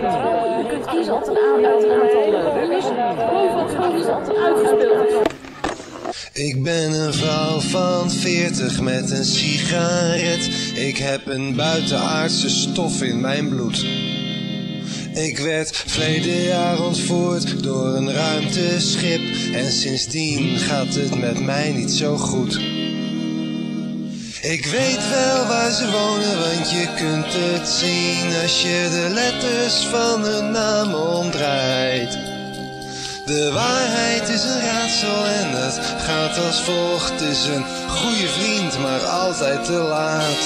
Je kunt kiezen op een aantal leuks. Bovenop is altijd uitgespeeld. Ik ben een vrouw van 40 met een sigaret. Ik heb een buitenaardse stof in mijn bloed. Ik werd verleden jaar ontvoerd door een ruimteschip. En sindsdien gaat het met mij niet zo goed. Ik weet wel waar ze wonen, want je kunt het zien als je de letters van hun naam omdraait. De waarheid is een raadsel en het gaat als volgt. Is een goede vriend, maar altijd te laat.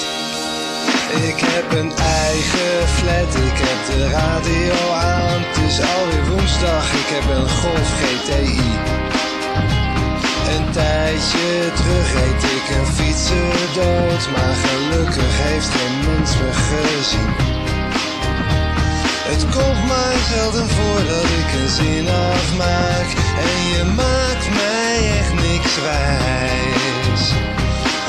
Ik heb een eigen flat, ik heb de radio aan. Het is alweer woensdag, ik heb een Golf GTI. Maar gelukkig heeft geen mens me gezien. Het komt maar zelden voor dat ik een zin afmaak en je maakt mij echt niks wijs.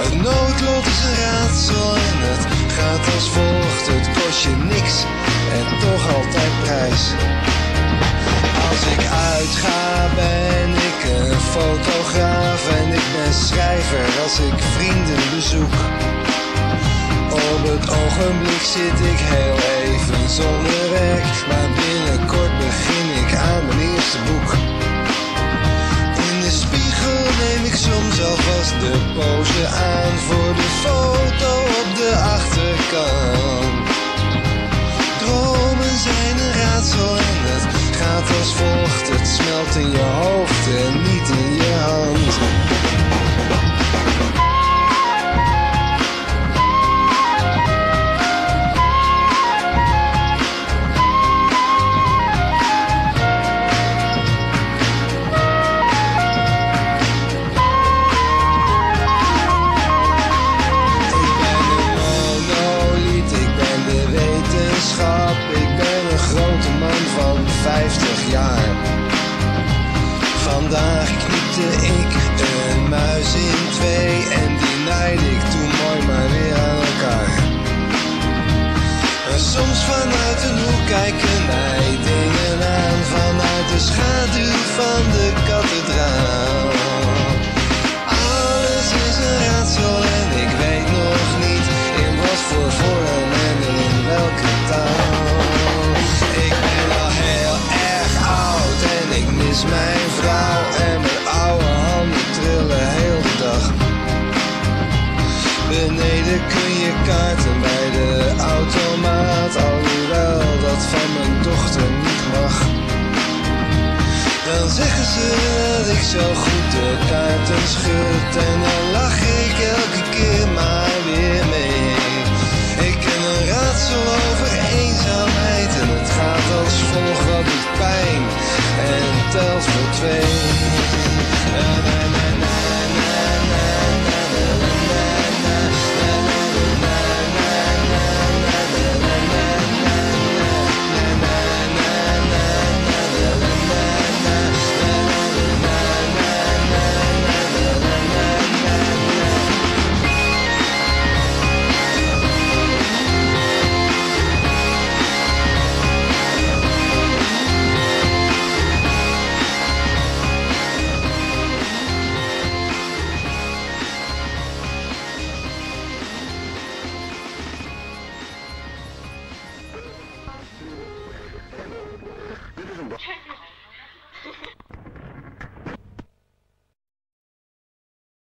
Het noodlot is een raadsel en het gaat als volgt. Het kost je niks en toch altijd prijs. Als ik uitga ben ik een fotograaf schrijver als ik vrienden bezoek. Op het ogenblik zit ik heel even zonder werk, maar binnenkort begin ik aan mijn eerste boek. In de spiegel neem ik soms alvast de pose aan voor de foto op de achterkant. Dromen zijn een raadsel en het gaat als volgt. Het smelt in je hoofd en niet in je Vandaag knipte ik een muis in twee en die naaide ik toen mooi maar weer aan elkaar. En soms vanuit een hoek kijken mij dingen aan vanuit de schaduw van de kathedraal. Ik zo goed de kaarten schud en dan lach ik elke keer maar weer mee. Ik ken een raadsel over eenzaamheid en het gaat als volgt wat pijn en telt voor twee.